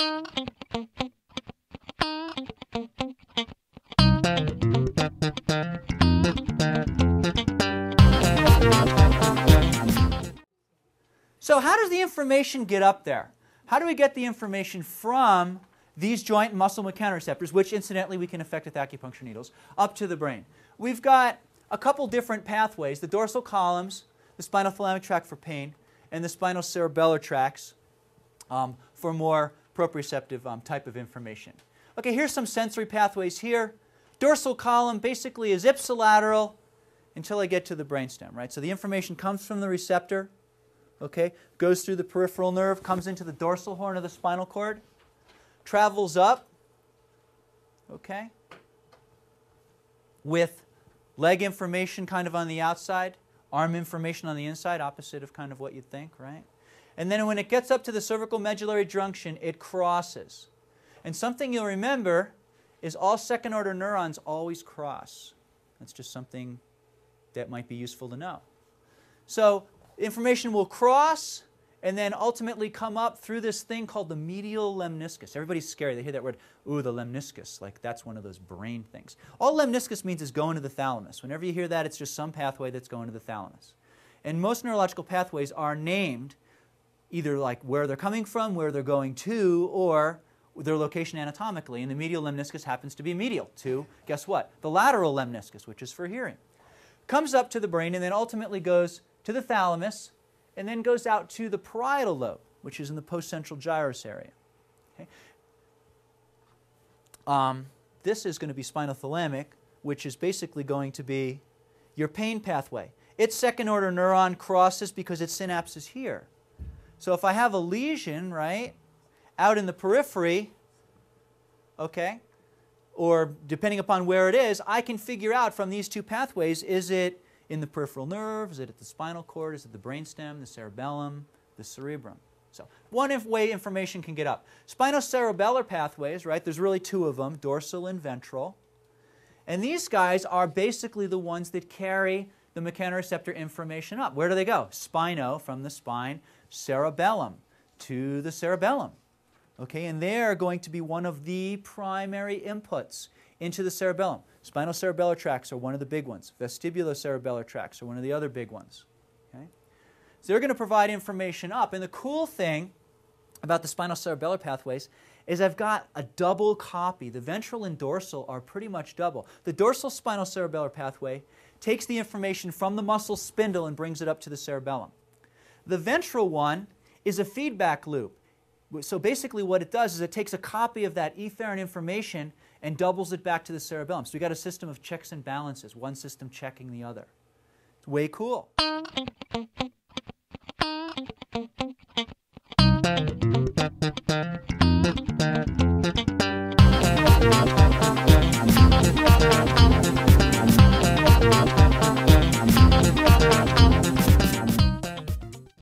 So how does the information get up there? How do we get the information from these joint muscle mechanoreceptors, which incidentally we can affect with acupuncture needles, up to the brain? We've got a couple different pathways, the dorsal columns, the spinal thalamic tract for pain, and the spinal cerebellar tracts um, for more proprioceptive um, type of information. Okay, here's some sensory pathways here. Dorsal column basically is ipsilateral until I get to the brainstem, right? So the information comes from the receptor, okay, goes through the peripheral nerve, comes into the dorsal horn of the spinal cord, travels up, okay, with leg information kind of on the outside, arm information on the inside, opposite of kind of what you'd think, right? And then when it gets up to the cervical medullary junction, it crosses. And something you'll remember is all second order neurons always cross. That's just something that might be useful to know. So information will cross and then ultimately come up through this thing called the medial lemniscus. Everybody's scared. They hear that word, ooh, the lemniscus, like that's one of those brain things. All lemniscus means is going to the thalamus. Whenever you hear that, it's just some pathway that's going to the thalamus. And most neurological pathways are named either like where they're coming from, where they're going to, or their location anatomically. And the medial lemniscus happens to be medial to, guess what? The lateral lemniscus, which is for hearing. Comes up to the brain and then ultimately goes to the thalamus and then goes out to the parietal lobe, which is in the postcentral gyrus area. Okay? Um, this is going to be spinothalamic, which is basically going to be your pain pathway. Its second order neuron crosses because its synapse is here. So if I have a lesion, right, out in the periphery, okay, or depending upon where it is, I can figure out from these two pathways, is it in the peripheral nerve? Is it at the spinal cord? Is it the brainstem, the cerebellum, the cerebrum? So one way information can get up. Spinocerebellar pathways, right, there's really two of them, dorsal and ventral. And these guys are basically the ones that carry the mechanoreceptor information up. Where do they go? Spino, from the spine, cerebellum, to the cerebellum. Okay, and they're going to be one of the primary inputs into the cerebellum. Spinal cerebellar tracts are one of the big ones. Vestibulocerebellar tracts are one of the other big ones. Okay? So they're going to provide information up. And the cool thing about the spinal cerebellar pathways is I've got a double copy. The ventral and dorsal are pretty much double. The dorsal spinal cerebellar pathway takes the information from the muscle spindle and brings it up to the cerebellum. The ventral one is a feedback loop. So basically what it does is it takes a copy of that efferent information and doubles it back to the cerebellum. So we got a system of checks and balances, one system checking the other. It's way cool.